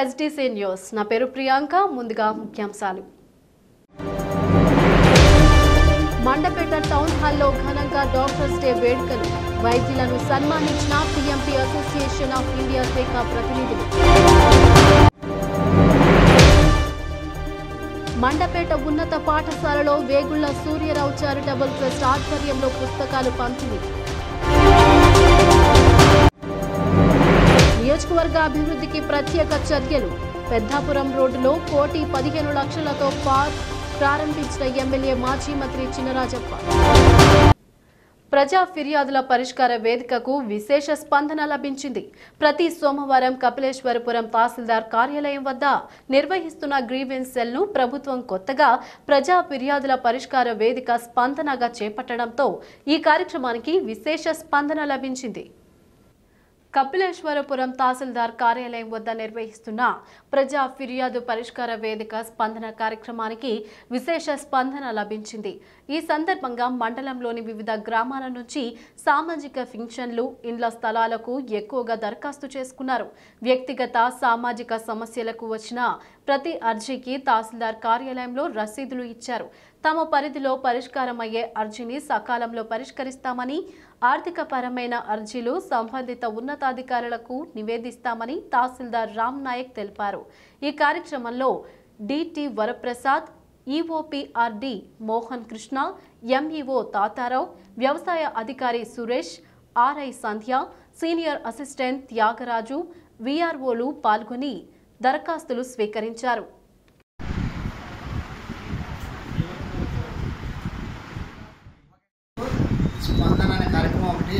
SDC news. నా పేరు ప్రియాంక ముందుగా ముఖ్యాంశాలు. మండపేట టౌన్ హాల్లో ఘనంగా డాక్టర్స్ డే వేడుకలు. వైద్యులను సన్మానించిన పీఎంపీ అసోసియేషన్ ఆఫ్ ఇండియా శాఖ ప్రతినిధులు. మండపేట ఉన్నత పాఠశాలలో వేగుళ్ళ సూర్యరావు చారిటబుల్ ట్రస్ట్ ఆధ్వర్యంలో పుస్తకాలు పంపిణీ. నియోజకవర్గ అభివృద్ధికి ప్రత్యేక చర్యలు. పెద్దాపురం రోడ్డులో కోటి పదిహేను లక్షలతో పార్క్ ప్రారంభించిన ఎమ్మెల్యే మాజీ మంత్రి చినరాజప్ప. ప్రజా ఫిర్యాదుల పరిష్కార వేదికకు విశేష స్పందన లభించింది. ప్రతి సోమవారం కపిలేశ్వరపురం తహసీల్దార్ కార్యాలయం వద్ద నిర్వహిస్తున్న గ్రీవెన్స్ సెల్ను ప్రభుత్వం కొత్తగా ప్రజా ఫిర్యాదుల పరిష్కార వేదిక స్పందనగా చేపట్టడంతో ఈ కార్యక్రమానికి విశేష స్పందన లభించింది. కపిలేశ్వరపురం తహసీల్దార్ కార్యాలయం వద్ద నిర్వహిస్తున్న ప్రజా ఫిర్యాదు పరిష్కార వేదిక స్పందన కార్యక్రమానికి విశేష స్పందన లభించింది. ఈ సందర్భంగా మండలంలోని వివిధ గ్రామాల నుంచి సామాజిక ఫింక్షన్లు ఇండ్ల స్థలాలకు ఎక్కువగా దరఖాస్తు చేసుకున్నారు. వ్యక్తిగత సామాజిక సమస్యలకు వచ్చిన ప్రతి అర్జీకి తహసీల్దార్ కార్యాలయంలో రసీదులు ఇచ్చారు. తమ పరిధిలో పరిష్కారమయ్యే అర్జీని సకాలంలో పరిష్కరిస్తామని ఆర్థిక పరమైన అర్జీలు సంబంధిత ఉన్నతాధికారులకు నివేదిస్తామని తహసీల్దార్ రామ్ నాయక్ తెలిపారు. ఈ కార్యక్రమంలో DT Varaprasad EOPRD Mohan Krishna MEO Tatarao వ్యవసాయ అధికారి Suresh RI Sandhya senior assistant Tyagaraju విఆర్ఓలు పాల్గొని దరఖాస్తులు స్వీకరించారు స్పందన అనే కార్యక్రమం ఒకటి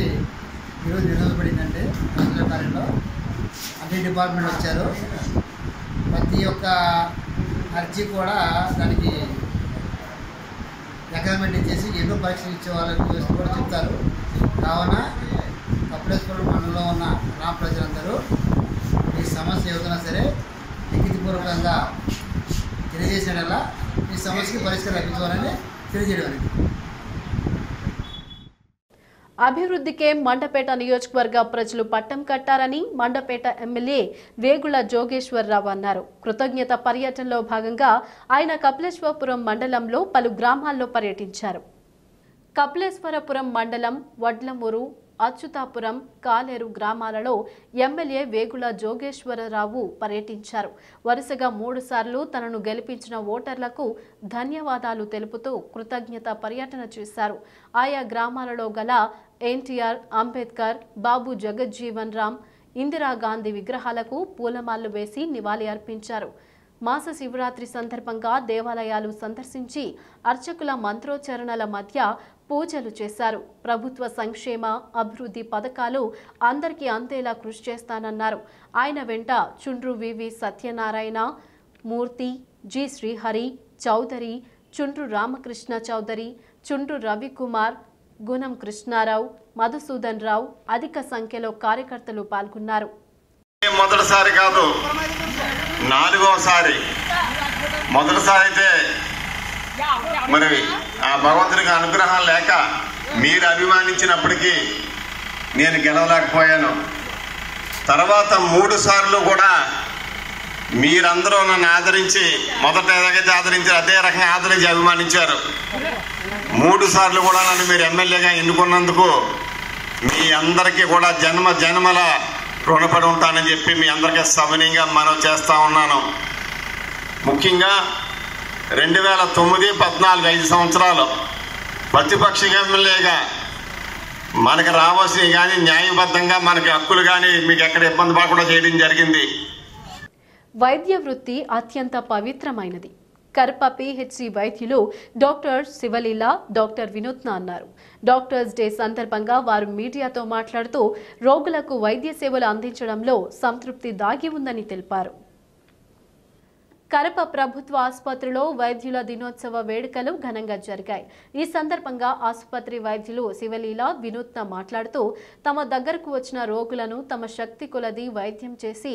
ఈరోజు నిర్వహించబడిందంటే రాష్ట్ర కార్యంలో అన్ని డిపార్ట్మెంట్ వచ్చారు. ప్రతి ఒక్క అర్జీ కూడా దానికి రికమెండ్ చేసి ఎన్నో పరీక్షలు ఇచ్చే వాళ్ళని చూసి కూడా చెప్తారు. కావున కపిలేశ్వరం మండలంలో ఉన్న గ్రామ ప్రజలందరూ ఈ సమస్య ఏదైనా సరే లిఖితపూర్వకంగా తెలియజేసేలా ఈ సమస్యకి పరిష్కారం లభించాలని తెలియజేయడం అభివృద్ధికే మండపేట నియోజకవర్గ ప్రజలు పట్టం కట్టారని మండపేట ఎమ్మెల్యే వేగుల జోగేశ్వరరావు అన్నారు. కృతజ్ఞత పర్యటనలో భాగంగా ఆయన కపిలేశ్వరపురం మండలంలో పలు గ్రామాల్లో పర్యటించారు. కపిలేశ్వరపురం మండలం వడ్లమూరు అచ్యుతాపురం కాలేరు గ్రామాలలో ఎమ్మెల్యే వేగుల జోగేశ్వరరావు పర్యటించారు. వరుసగా మూడుసార్లు తనను గెలిపించిన ఓటర్లకు ధన్యవాదాలు తెలుపుతూ కృతజ్ఞత పర్యటన చేశారు. ఆయా గ్రామాలలో గల ఎన్టీఆర్ అంబేద్కర్ బాబు జగజ్జీవన్ రామ్ ఇందిరాగాంధీ విగ్రహాలకు పూలమాలలు వేసి నివాళి అర్పించారు. మాస శివరాత్రి సందర్భంగా దేవాలయాలు సందర్శించి అర్చకుల మంత్రోచ్చరణల మధ్య పూజలు చేశారు. ప్రభుత్వ సంక్షేమ అభివృద్ధి పథకాలు అందరికీ అందేలా కృషి చేస్తానన్నారు. ఆయన వెంట చుండ్రు వివి సత్యనారాయణ మూర్తి జి. శ్రీహరి చౌదరి చుండ్రు రామకృష్ణ చౌదరి చుండ్రు రవికుమార్ గుణం కృష్ణారావు మధుసూదన్ రావు అధిక సంఖ్యలో కార్యకర్తలు పాల్గొన్నారు. మొదటిసారి కాదు నాలుగోసారి మొదటిసారి అయితే మరి ఆ భగవంతునికి అనుగ్రహం లేక మీరు అభిమానించినప్పటికీ నేను గెలవలేకపోయాను. తర్వాత మూడు సార్లు కూడా మీరందరూ నన్ను ఆదరించి మొదట ఏదైతే ఆదరించారు అదే రకంగా ఆదరించి అభిమానించారు. మూడు సార్లు కూడా నన్ను మీరు ఎమ్మెల్యేగా ఎన్నుకున్నందుకు మీ అందరికీ కూడా జన్మ జన్మల రుణపడి ఉంటానని చెప్పి మీ అందరికీ సవనీయంగా మనం చేస్తూ ఉన్నాను. ముఖ్యంగా రెండు వేల తొమ్మిది పద్నాలుగు ఐదు సంవత్సరాలు ప్రతిపక్ష ఎమ్మెల్యేగా మనకు రావాల్సినవి కానీ న్యాయబద్ధంగా మనకి హక్కులు కానీ మీకు ఎక్కడ ఇబ్బంది పడకుండా చేయడం జరిగింది. వైద్య వృత్తి అత్యంత పవిత్రమైనది. కర్ప పిహెచ్సి వైద్యులు డాక్టర్ శివలీల డాక్టర్ వినూత్న అన్నారు. డాక్టర్స్ డే సందర్భంగా వారు మీడియాతో మాట్లాడుతూ రోగులకు వైద్య సేవలు అందించడంలో సంతృప్తి దాగి ఉందని తెలిపారు. కరప ప్రభుత్వ ఆసుపత్రిలో వైద్యుల దినోత్సవ వేడుకలు ఘనంగా జరిగాయి. ఈ సందర్భంగా ఆసుపత్రి వైద్యులు శివలీల వినూత్న మాట్లాడుతూ తమ దగ్గరకు వచ్చిన రోగులను తమ శక్తి కొలది వైద్యం చేసి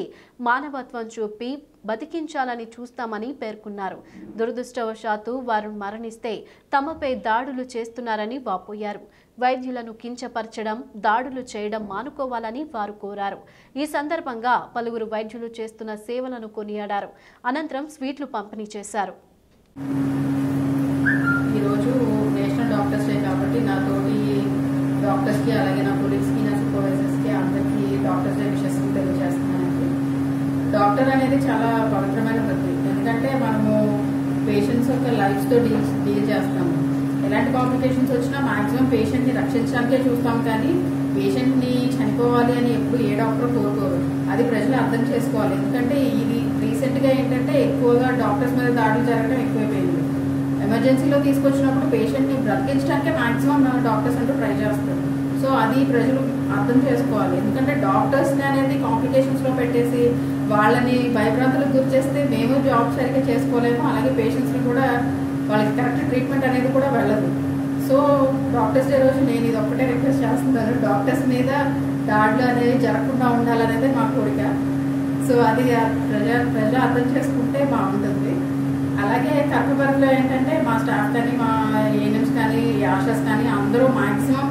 మానవత్వం చూపి బతికించాలని చూస్తామని పేర్కొన్నారు. దురదృష్టవశాత్తు వారు మరణిస్తే తమపై దాడులు చేస్తున్నారని వాపోయారు. వైద్యులను కించపరచడం దాడులు చేయడం మానుకోవాలని వారు కోరారు. ఈ సందర్భంగా పలువురు వైద్యులు చేస్తున్న సేవలను కొనియాడారు. అనంతరం స్వీట్లు పంపిణీ చేశారు. ఈరోజు నేషనల్ డాక్టర్స్ డే కాబట్టి డాక్టర్స్కి అలాగే నా కొలీగ్స్కి నా సూపర్వైజర్స్కి అందరికీ డాక్టర్స్ డే తెలియజేస్తున్నానండి. డాక్టర్ అనేది చాలా పవిత్రమైన వృత్తి. ఎందుకంటే మనము పేషెంట్స్ యొక్క లైఫ్తో డీల్ డీల్ చేస్తాము. ఎలాంటి కాంప్లికేషన్స్ వచ్చినా మాక్సిమం పేషెంట్ని రక్షించడానికే చూస్తాం కానీ పేషెంట్ని చనిపోవాలి అని ఎప్పుడు ఏ డాక్టర్ కోరుకోరు. అది ప్రజలు అర్థం చేసుకోవాలి. ఎందుకంటే ఇది రీసెంట్గా ఏంటంటే ఎక్కువగా డాక్టర్స్ మీద దాడులు జరగడం ఎక్కువైపోయింది. ఎమర్జెన్సీలో తీసుకొచ్చినప్పుడు పేషెంట్ని బ్రతికించడానికే మాక్సిమం డాక్టర్స్ అంటూ ట్రై చేస్తారు. సో అది ప్రజలు అర్థం చేసుకోవాలి. ఎందుకంటే డాక్టర్స్ని అనేది కాంప్లికేషన్స్లో పెట్టేసి వాళ్ళని భయభ్రాంతులకు గురి చేస్తే మేము జాబ్ సరిగ్గా చేసుకోలేము. అలాగే పేషెంట్స్ని కూడా వాళ్ళకి కరెక్ట్ ట్రీట్మెంట్ అనేది కూడా వెళ్ళదు. సో డాక్టర్స్ డే రోజు నేను ఇది ఒక్కటే రిక్వెస్ట్ చేస్తున్నాను. డాక్టర్స్ మీద దాడులు అనేది జరగకుండా ఉండాలనేది మా కోరిక. సో అది ప్రజా ప్రజలు అర్థం చేసుకుంటే బాగుంటుంది. అలాగే కర్కబర్గ్లో ఏంటంటే మా స్టాఫ్ కానీ మా ఏఎన్ఎంస్ కానీ యాషస్ కానీ అందరూ మాక్సిమం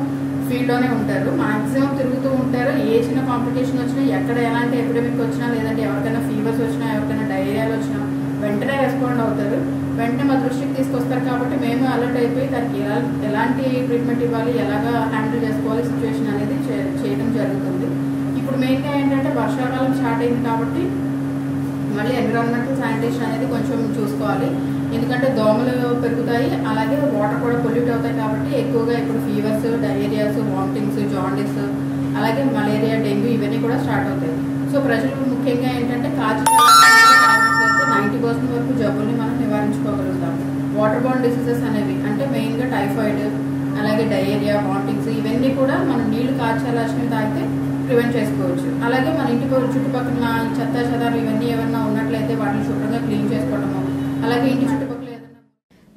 ఫీల్డ్లోనే ఉంటారు. మాక్సిమం తిరుగుతూ ఉంటారు. ఏ చిన్న కాంపిటీషన్ వచ్చినా ఎక్కడ ఎలాంటి ఎపిడమిక్ వచ్చినా లేదంటే ఎవరికైనా ఫీవర్స్ వచ్చినా ఎవరికైనా డైరియాలు వచ్చినా వెంటనే రెస్పాండ్ అవుతారు. వెంటనే మా దృష్టికి తీసుకొస్తారు కాబట్టి మేము అలర్ట్ అయిపోయి దానికి ఎలా ఎలాంటి ట్రీట్మెంట్ ఇవ్వాలి ఎలాగా హ్యాండిల్ చేసుకోవాలి సిచ్యువేషన్ అనేది చే- చేయడం జరుగుతుంది. ఇప్పుడు మెయిన్గా ఏంటంటే వర్షాకాలం స్టార్ట్ అయింది కాబట్టి మళ్ళీ ఎన్విరాన్మెంటల్ శానిటేషన్ అనేది కొంచెం చూసుకోవాలి. ఎందుకంటే దోమలు పెరుగుతాయి అలాగే వాటర్ కూడా పొల్యూట్ అవుతాయి కాబట్టి ఎక్కువగా ఇప్పుడు ఫీవర్స్ డయేరియాస్ వామిటింగ్స్ జాండిస్ అలాగే మలేరియా డెంగ్యూ ఇవన్నీ కూడా స్టార్ట్ అవుతాయి. సో ప్రజలు ముఖ్యంగా ఏంటంటే కాచి నైంటీ పర్సెంట్ వరకు జబ్బుల్ని మనం నివారించుకోగలుగుతాం. వాటర్ బాండ్ డిసీజెస్ అనేవి అంటే మెయిన్గా టైఫాయిడ్ అలాగే డయేరియా వామిటింగ్స్ ఇవన్నీ కూడా మనం నీళ్ళు కాచాల్సిన తాగితే ప్రివెంట్ చేసుకోవచ్చు. అలాగే మన ఇంటి చుట్టుపక్కల చెత్త చెదాలు ఇవన్నీ ఏమన్నా ఉన్నట్లయితే వాటిని శుభ్రంగా క్లీన్ చేసుకోవడము అలాగే ఇంటి చుట్టుపక్కల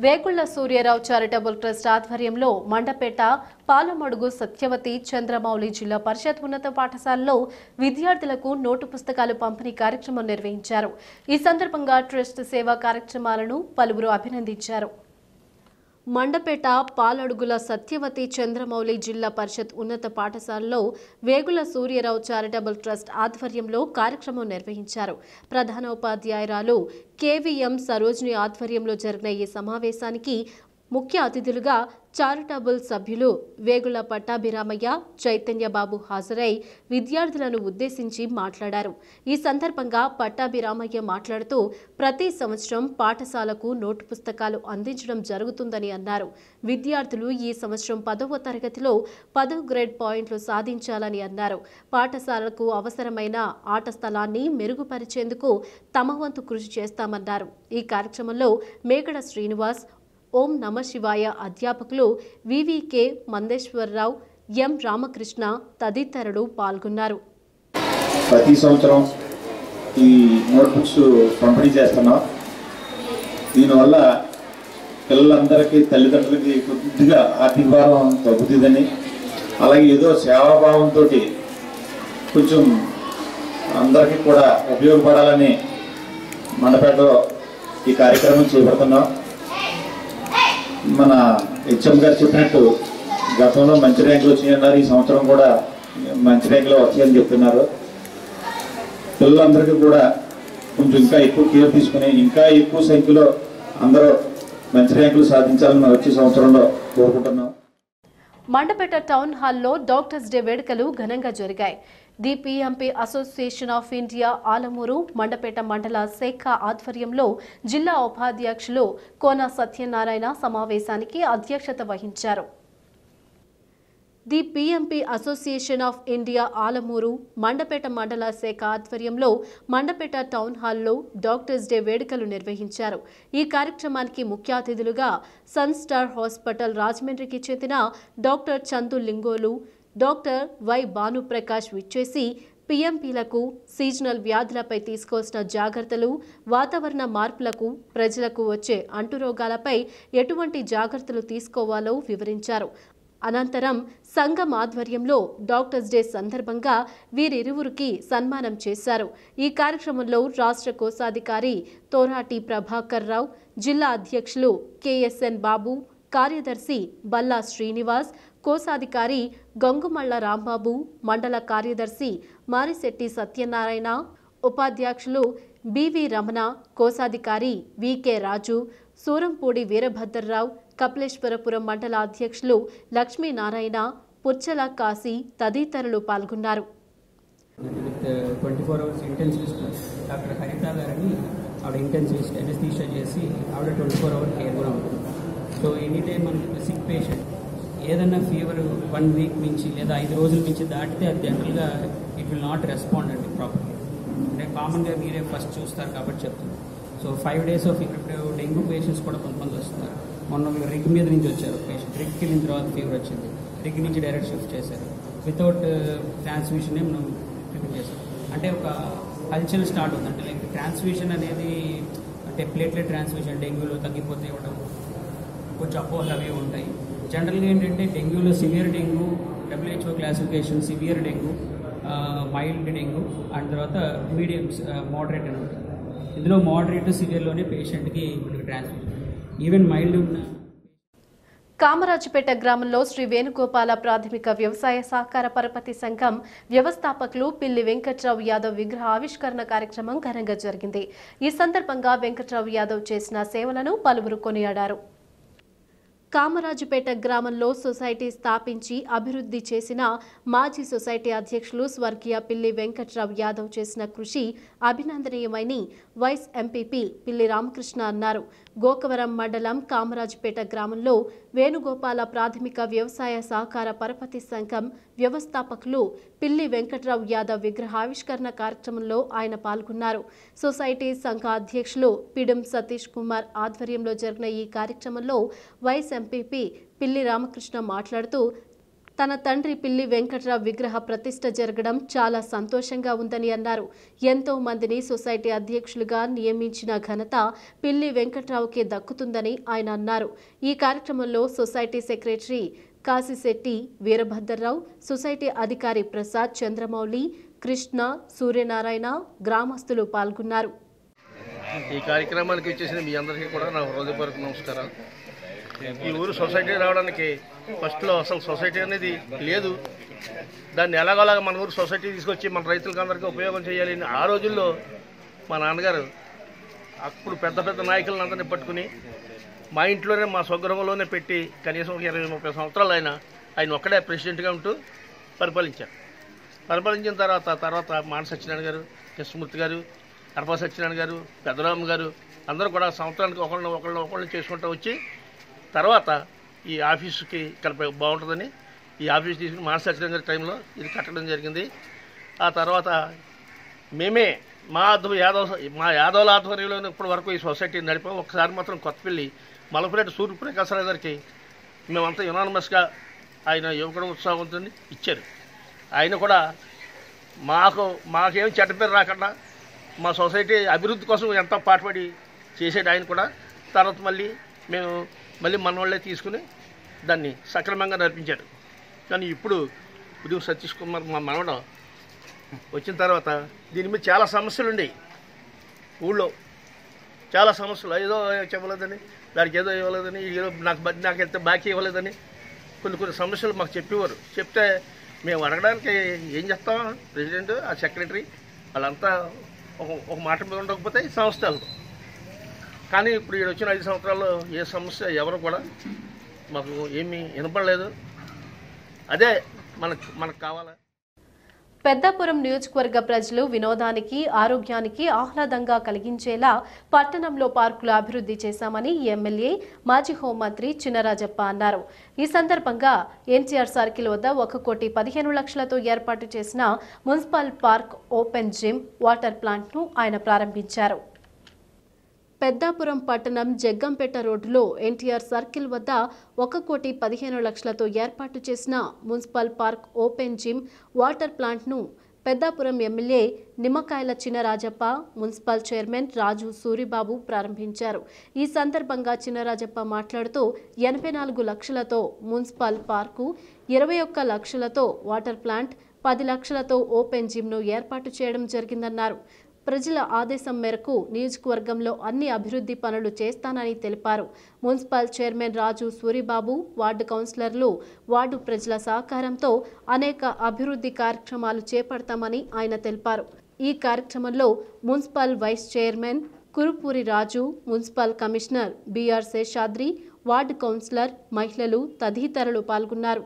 వేగుళ్ళ సూర్యరావు చారిటబుల్ ట్రస్ట్ ఆధ్వర్యంలో మండపేట పాలమడుగు సత్యవతి చంద్రమౌళి జిల్లా పరిషత్ ఉన్నత పాఠశాలలో విద్యార్థులకు నోటు పుస్తకాలు పంపిణీ కార్యక్రమం నిర్వహించారు. ఈ సందర్భంగా ట్రస్ట్ సేవా కార్యక్రమాలను పలువురు అభినందించారు. మండపేట పాలడుగుల సత్యవతి చంద్రమౌళి జిల్లా పరిషత్ ఉన్నత పాఠశాలలో వేగుల సూర్యరావు చారిటబుల్ ట్రస్ట్ ఆధ్వర్యంలో కార్యక్రమం నిర్వహించారు. ప్రధానోపాధ్యాయురాలు కేవీఎం సరోజిని ఆధ్వర్యంలో జరిగిన ఈ సమావేశానికి ముఖ్య అతిథులుగా చారిటబుల్ సభ్యులు వేగుల పట్టాభిరామయ్య చైతన్యబాబు హాజరై విద్యార్థులను ఉద్దేశించి మాట్లాడారు. ఈ సందర్భంగా పట్టాభిరామయ్య మాట్లాడుతూ ప్రతి సంవత్సరం పాఠశాలకు నోటు పుస్తకాలు అందించడం జరుగుతుందని అన్నారు. విద్యార్థులు ఈ సంవత్సరం పదవ తరగతిలో పదవ గ్రేడ్ పాయింట్లు సాధించాలని అన్నారు. పాఠశాలకు అవసరమైన ఆట స్థలాన్ని మెరుగుపరిచేందుకు తమ వంతు కృషి చేస్తామన్నారు. ఈ కార్యక్రమంలో మేకడ శ్రీనివాస్ ఓం నమ శివాయ అధ్యాపకులు వివికే మందేశ్వరరావు ఎం రామకృష్ణ తదితరులు పాల్గొన్నారు. ప్రతి సంవత్సరం ఈ నోట్బుక్స్ పంపిణీ చేస్తున్నాం. దీనివల్ల పిల్లలందరికీ తల్లిదండ్రులకి కొద్దిగా ఆర్థిక భారం తగ్గుతుందని అలాగే ఏదో సేవాభావంతో కొంచెం అందరికీ కూడా ఉపయోగపడాలని మండపేటలో ఈ కార్యక్రమం చేపడుతున్నాం. మన హెచ్ఎం గారు చెప్పినట్టు గతంలో మంచి ర్యాంకులు వచ్చినాయన్నారు. ఈ సంవత్సరం కూడా మంచి ర్యాంకులు వచ్చాయని చెప్తున్నారు పిల్లలందరికీ కూడా కొంచెం ఇంకా ఎక్కువ కేర్ తీసుకుని ఇంకా ఎక్కువ సంఖ్యలో అందరూ మంచి ర్యాంకులు సాధించాలని వచ్చే సంవత్సరంలో కోరుకుంటున్నాం. మండపేట టౌన్ హాల్లో డాక్టర్స్ డే వేడుకలు ఘనంగా జరిగాయి. The PMP association of India Alamuru Mandapeta మండల శాఖ ఆధ్వర్యంలో జిల్లా ఉపాధ్యక్షులు కోన సత్యనారాయణ సమావేశానికి అధ్యక్షత వహించారు the PMP association of India Alamuru Mandapeta మండల శాఖ ఆధ్వర్యంలో మండపేట టౌన్ హాల్లో డాక్టర్స్ డే వేడుకలు నిర్వహించారు ఈ కార్యక్రమానికి ముఖ్య అతిథులుగా సన్ స్టార్ హాస్పిటల్ రాజమండ్రికి చెందిన doctor Chandu Lingolu doctor Y Bhanuprakash విచ్చేసి పిఎంపీలకు సీజనల్ వ్యాధులపై తీసుకోవాల్సిన జాగ్రత్తలు వాతావరణ మార్పులకు ప్రజలకు వచ్చే అంటురోగాలపై ఎటువంటి జాగ్రత్తలు తీసుకోవాలో వివరించారు. అనంతరం సంఘం ఆధ్వర్యంలో డాక్టర్స్ డే సందర్భంగా వీరిరువురికి సన్మానం చేశారు. ఈ కార్యక్రమంలో రాష్ట్ర కోశాధికారి తోరాటి ప్రభాకర్ రావు జిల్లా అధ్యక్షులు కెఎస్ఎన్ బాబు కార్యదర్శి బల్లా శ్రీనివాస్ కోశాధికారి గంగుమళ్ళ రాంబాబు మండల కార్యదర్శి మారిశెట్టి సత్యనారాయణ ఉపాధ్యక్షులు బివి రమణ కోశాధికారి వికే రాజు సూరంపూడి వీరభద్రరావు కపిలేశ్వరపురం మండల అధ్యక్షులు లక్ష్మీనారాయణ పుచ్చల కాశీ తదితరులు పాల్గొన్నారు. డాక్టర్ హరిత గారని ఆవిడ ఇంటెన్సివిస్ట్ ఎనస్థీషియా చేసి ఆవిడ ట్వంటీ ఫోర్ అవర్ కేర్ కూడా ఉంటుంది. సో ఎనీ టైం మనకి సిక్ పేషెంట్ ఏదైనా ఫీవర్ వన్ వీక్ నుంచి లేదా ఐదు రోజుల నుంచి దాటితే అది జనరల్గా ఇట్ విల్ నాట్ రెస్పాండ్ అండి ప్రాపర్లీ అంటే కామన్గా మీరే ఫస్ట్ చూస్తారు కాబట్టి చెప్తుంది సో ఫైవ్ డేస్ ఆఫ్ ఇప్పుడు డెంగ్యూ పేషెంట్స్ కూడా కొంతమంది వస్తున్నారు. మొన్న రిగ్ మీద నుంచి వచ్చారు పేషెంట్ రిగ్కి వెళ్ళిన తర్వాత ఫీవర్ వచ్చింది. రిగ్ నుంచి డైరెక్ట్ షిఫ్ట్ చేశారు. వితౌట్ ట్రాన్స్మిషనే uh, మనం ట్రీట్మెంట్ చేశాం అంటే ఒక కల్చర్ స్టార్ట్ అవుతుంది. అంటే లైక్ ట్రాన్స్మిషన్ అనేది అంటే ప్లేట్లెట్ ట్రాన్స్మిషన్ డెంగ్యూలో తగ్గిపోతే ఇవ్వడం కొంచెం అపోహలు అవి ఉంటాయి. జనరల్గా ఏంటంటే డెంగ్యూలో severe dengue WHO classification severe dengue mild dengue and తర్వాత మీడియం మోడరేట్ అని ఉంటుంది. ఇందులో మోడరేట్ సివియర్లోనే పేషెంట్కి మనకి ట్రాన్స్ఫర్ ఈవెన్ మైల్డ్ ఉన్న కామరాజుపేట గ్రామంలో శ్రీ వేణుగోపాల ప్రాథమిక వ్యవసాయ సహకార పరపతి సంఘం వ్యవస్థాపకులు పిల్లి వెంకట్రావు యాదవ్ విగ్రహ ఆవిష్కరణ కార్యక్రమం ఘనంగా జరిగింది. ఈ సందర్భంగా వెంకట్రావు యాదవ్ చేసిన సేవలను పలువురు కొనియాడారు. కామరాజుపేట గ్రామంలో సొసైటీ స్థాపించి అభివృద్ధి చేసిన మాజీ సొసైటీ అధ్యక్షులు స్వర్గీయ పిల్లి వెంకట్రావు యాదవ్ చేసిన కృషి అభినందనీయమని వైస్ ఎంపీపీ పిల్లి రామకృష్ణ అన్నారు. గోకవరం మండలం కామరాజుపేట గ్రామంలో వేణుగోపాల ప్రాథమిక వ్యవసాయ సహకార పరపతి సంఘం వ్యవస్థాపకులు పిల్లి వెంకట్రావు యాదవ్ విగ్రహావిష్కరణ కార్యక్రమంలో ఆయన పాల్గొన్నారు. సొసైటీ సంఘ అధ్యక్షులు పిడం సతీష్ కుమార్ ఆధ్వర్యంలో జరిగిన ఈ కార్యక్రమంలో వైస్ ఎంపీపీ పిల్లి రామకృష్ణ మాట్లాడుతూ తన తండ్రి పిల్లి వెంకట్రావు విగ్రహ ప్రతిష్ట జరగడం చాలా సంతోషంగా ఉందని అన్నారు. ఎంతో మందిని సొసైటీ అధ్యక్షులుగా నియమించిన ఘనత పిల్లి వెంకట్రావుకే దక్కుతుందని ఆయన అన్నారు. ఈ కార్యక్రమంలో society secretary Kasisetti Veerabhadrarao society అధికారి ప్రసాద్ చంద్రమౌళి కృష్ణ సూర్యనారాయణ గ్రామస్తులు పాల్గొన్నారు. ఈ కార్యక్రమానికి వచ్చేసిన మీ అందరికీ కూడా నా హృదయపూర్వక నమస్కారాలు. ఈ ఊరు సొసైటీ రావడానికి ఫస్ట్లో అసలు సొసైటీ అనేది లేదు. దాన్ని ఎలాగోలాగా మన ఊరు సొసైటీ తీసుకొచ్చి మన రైతులకు అందరికీ ఉపయోగం చేయాలి ఆ రోజుల్లో మా నాన్నగారు అప్పుడు పెద్ద పెద్ద నాయకులను అందరినీ పట్టుకుని మా ఇంట్లోనే మా స్వగృహంలోనే పెట్టి కనీసం ఒక ఇరవై ముప్పై సంవత్సరాలు ఆయన ఆయన ఒక్కడే ప్రెసిడెంట్గా ఉంటూ పరిపాలించారు. పరిపాలించిన తర్వాత తర్వాత మాన సత్యనారాయణ గారు కృష్ణమూర్తి గారు అర్పా సత్యనారాయణ గారు పెద్దరామ గారు అందరూ కూడా సంవత్సరానికి ఒకళ్ళని ఒకళ్ళని ఒకళ్ళని చేసుకుంటూ వచ్చి తర్వాత ఈ ఆఫీసుకి ఇక్కడ బాగుంటుందని ఈ ఆఫీస్ తీసుకుని మానసాచరం గారి టైంలో ఇది కట్టడం జరిగింది. ఆ తర్వాత మేమే మా ఆధ్వ- యాదవ్ మా యాదవుల ఆధ్వర్యంలో ఇప్పటి వరకు ఈ సొసైటీ నడిపాం. ఒకసారి మాత్రం కొత్తపల్లి మలపరెడ్డి సూర్యప్రకాశరావు గారికి మేమంతా యునానమస్గా ఆయన యువకుడు ఉత్సాహంతో ఇచ్చారు. ఆయన కూడా మాకు మాకేం చెడ్డ పేరు రాకుండా మా సొసైటీ అభివృద్ధి కోసం ఎంతో పాటుపడి చేసేది ఆయన కూడా. తర్వాత మళ్ళీ మేము మళ్ళీ మన వాళ్ళే తీసుకుని దాన్ని సక్రమంగా నడిపించారు. కానీ ఇప్పుడు ఉదయం సతీష్ కుమార్ మా మనవడం వచ్చిన తర్వాత దీని మీద చాలా సమస్యలు ఉండేవి. ఊళ్ళో చాలా సమస్యలు. ఏదో చెప్పలేదని దానికి ఏదో ఇవ్వలేదని ఏదో నాకు నాకు ఎంత బాకీ ఇవ్వలేదని కొన్ని కొన్ని సమస్యలు మాకు చెప్పేవారు. చెప్తే మేము అడగడానికి ఏం చెప్తాం ప్రెసిడెంట్ ఆ సెక్రటరీ వాళ్ళంతా ఒక ఒక మాట మీద ఉండకపోతే ఈ సంస్థలు కానీ ఇప్పుడు ఈడ వచ్చిన ఐదు సంవత్సరాల్లో ఏ సమస్య ఎవరు కూడా మాకు ఏమీ వినపడలేదు. అదే మనకు మనకు కావాలా? పెద్దాపురం నియోజకవర్గ ప్రజలు వినోదానికి ఆరోగ్యానికి ఆహ్లాదంగా కలిగించేలా పట్టణంలో పార్కులు అభివృద్ధి చేశామని ఎమ్మెల్యే మాజీ హోంమంత్రి చినరాజప్ప అన్నారు. ఈ సందర్భంగా ఎన్టీఆర్ సర్కిల్ వద్ద ఒక కోటి పదిహేను లక్షలతో ఏర్పాటు చేసిన municipal park open gym water ప్లాంట్ను ఆయన ప్రారంభించారు. పెద్దాపురం పట్టణం జగ్గంపేట రోడ్డులో ఎన్టీఆర్ సర్కిల్ వద్ద ఒక కోటి పదిహేను లక్షలతో ఏర్పాటు చేసిన municipal park open gym water ప్లాంట్ను Peddapuram MLA Nimmakayala Chinarajappa municipal chairman Raju Suribabu ప్రారంభించారు. ఈ సందర్భంగా చినరాజప్ప మాట్లాడుతూ ఎనభై నాలుగు లక్షలతో మున్సిపల్ పార్కు ఇరవై ఒక్క లక్షలతో వాటర్ ప్లాంట్ పది లక్షలతో ఓపెన్ జిమ్ను ఏర్పాటు చేయడం జరిగిందన్నారు. ప్రజల ఆదేశం మేరకు నియోజకవర్గంలో అన్ని అభివృద్ధి పనులు చేస్తానని తెలిపారు. Municipal chairman Raju Suribabu ward కౌన్సిలర్లు వార్డు ప్రజల సహకారంతో అనేక అభివృద్ధి కార్యక్రమాలు చేపడతామని ఆయన తెలిపారు. ఈ కార్యక్రమంలో municipal vice chairman Kurupuri Raju municipal commissioner BR Seshadri ward councillor మహిళలు తదితరులు పాల్గొన్నారు.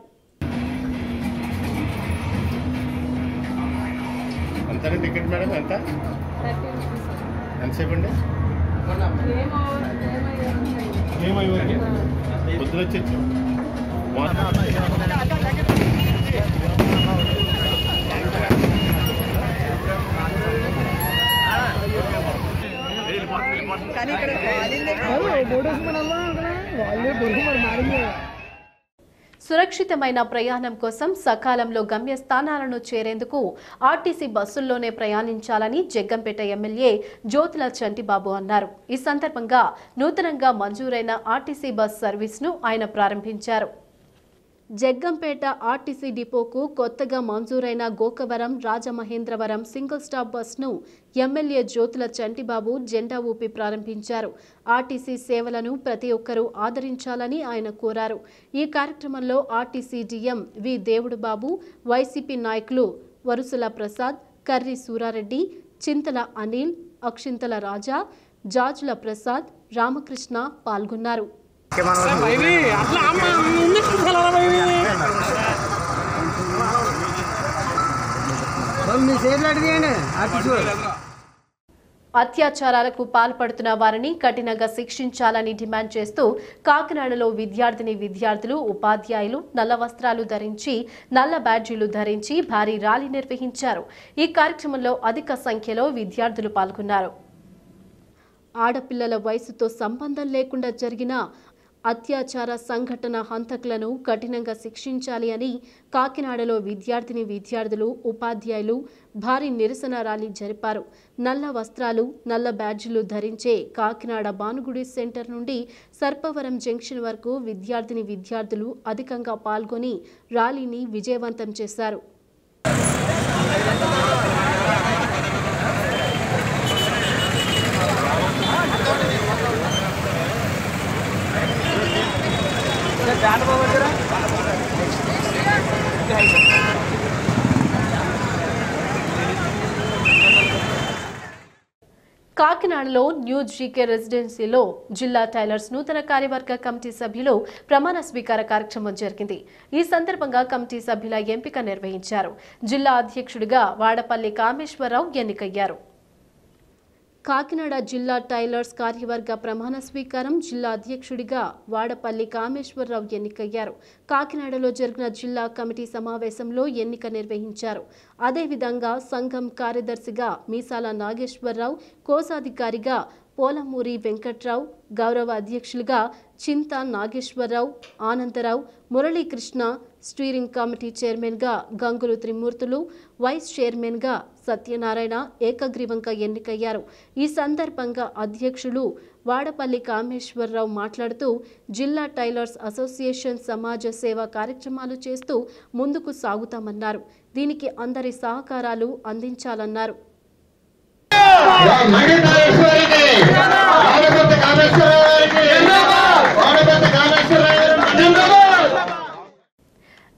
టికెట్ మేడం ఎంత? ఎంతసేపు అండి ఏమై పొద్దున వచ్చి సురక్షితమైన ప్రయాణం కోసం సకాలంలో గమ్యస్థానాలను చేరేందుకు ఆర్టీసీ బస్సుల్లోనే ప్రయాణించాలని జగ్గంపేట ఎమ్మెల్యే జ్యోతుల చంటిబాబు అన్నారు. ఈ సందర్భంగా నూతనంగా మంజూరైన ఆర్టీసీ బస్ సర్వీస్ను ఆయన ప్రారంభించారు. జగ్గంపేట ఆర్టీసీ డిపోకు కొత్తగా మంజూరైన గోకవరం రాజమహేంద్రవరం సింగిల్ స్టాప్ బస్ను ఎమ్మెల్యే జ్యోతుల చంటిబాబు జెండా ఊపి ప్రారంభించారు. ఆర్టీసీ సేవలను ప్రతి ఒక్కరూ ఆదరించాలని ఆయన కోరారు. ఈ కార్యక్రమంలో ఆర్టీసీ డిఎం వి దేవుడు బాబు వైసీపీ నాయకులు వరుసల ప్రసాద్ కర్రి సూరారెడ్డి చింతల అనిల్ అక్షింతల రాజా జాజుల ప్రసాద్ రామకృష్ణ పాల్గొన్నారు. అత్యాచారాలకు పాల్పడుతున్న వారిని కఠినంగా శిక్షించాలని డిమాండ్ చేస్తూ కాకినాడలో విద్యార్థిని విద్యార్థులు ఉపాధ్యాయులు నల్ల వస్త్రాలు ధరించి నల్ల బ్యాడ్జీలు ధరించి భారీ ర్యాలీ నిర్వహించారు. ఈ కార్యక్రమంలో అధిక సంఖ్యలో విద్యార్థులు పాల్గొన్నారు. ఆడపిల్లల వయసుతో సంబంధం లేకుండా జరిగిన అత్యాచార సంఘటన హంతకులను కఠినంగా శిక్షించాలి అని కాకినాడలో విద్యార్థిని విద్యార్థులు ఉపాధ్యాయులు భారీ నిరసన ర్యాలీ జరిపారు. నల్ల వస్త్రాలు నల్ల బ్యాడ్జీలు ధరించే కాకినాడ భానుగుడి సెంటర్ నుండి సర్పవరం జంక్షన్ వరకు విద్యార్థిని విద్యార్థులు అధికంగా పాల్గొని ర్యాలీని విజయవంతం చేశారు. కాకినాడలో న్యూ జీకే రెసిడెన్సీలో జిల్లా టైలర్స్ నూతన కార్యవర్గ కమిటీ సభ్యులు ప్రమాణ స్వీకార కార్యక్రమం జరిగింది. ఈ సందర్భంగా కమిటీ సభ్యుల ఎంపిక నిర్వహించారు. జిల్లా అధ్యక్షుడిగా వాడపల్లి కామేశ్వరరావు ఎన్నికయ్యారు. కాకినాడ జిల్లా టైలర్స్ కార్యవర్గ ప్రమాణ స్వీకారం జిల్లా అధ్యక్షుడిగా వాడపల్లి కామేశ్వరరావు ఎన్నికయ్యారు. కాకినాడలో జరిగిన జిల్లా కమిటీ సమావేశంలో ఎన్నిక నిర్వహించారు. అదేవిధంగా సంఘం కార్యదర్శిగా మీసాల నాగేశ్వరరావు కోశాధికారిగా పోలమూరి వెంకట్రావు గౌరవ అధ్యక్షులుగా చింత నాగేశ్వరరావు ఆనందరావు మురళీకృష్ణ స్టీరింగ్ కమిటీ చైర్మన్గా గంగులు త్రిమూర్తులు వైస్ చైర్మన్గా సత్యనారాయణ ఏకగ్రీవంగా ఎన్నికయ్యారు. ఈ సందర్భంగా అధ్యక్షులు వాడపల్లి కామేశ్వరరావు మాట్లాడుతూ జిల్లా టైలర్స్ అసోసియేషన్ సమాజ సేవ కార్యక్రమాలు చేస్తూ ముందుకు సాగుతామన్నారు. దీనికి అందరి సహకారాలు అందించాలన్నారు.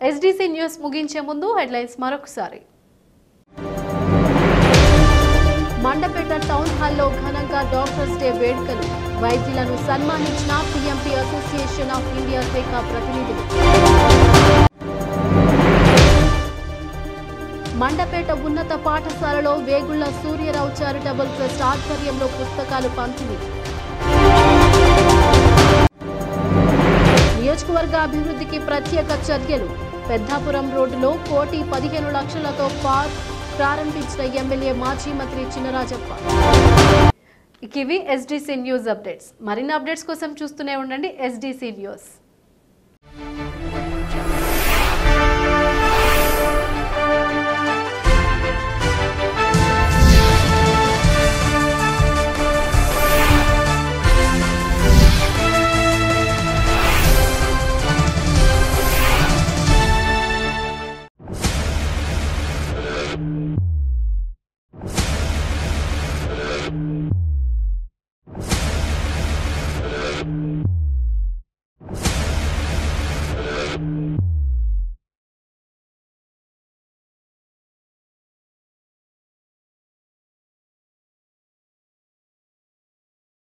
ఎస్డీసీ న్యూస్ ముగించే ముందు హెడ్లైన్స్ మరొకసారి. మండపేట టౌన్ హాల్లో ఘనంగా డాక్టర్స్ డే వేడుకలు. వైద్యులను సన్మానించిన పీఎంపీ అసోసియేషన్ ఆఫ్ ఇండియా శాఖ ప్రతినిధులు మండపేట ఉన్నత పాఠశాలలో వేగుళ్ళ సూర్యరావు చారిటబుల్ ట్రస్ట్ ఆధ్వర్యంలో పుస్తకాలు పంపిణీ. నియోజకవర్గ అభివృద్ధికి ప్రత్యేక చర్యలు. పెద్దాపురం రోడ్డులో కోటి పదిహేను లక్షలతో పార్క్ ప్రారంభించిన ఎమ్మెల్యే మాజీ మంత్రి చినరాజప్ప. ఇవి ఎస్డీసీ న్యూస్ అప్డేట్స్. మరిన్ని అప్డేట్స్ కోసం చూస్తూనే ఉండండి ఎస్డీసీ న్యూస్.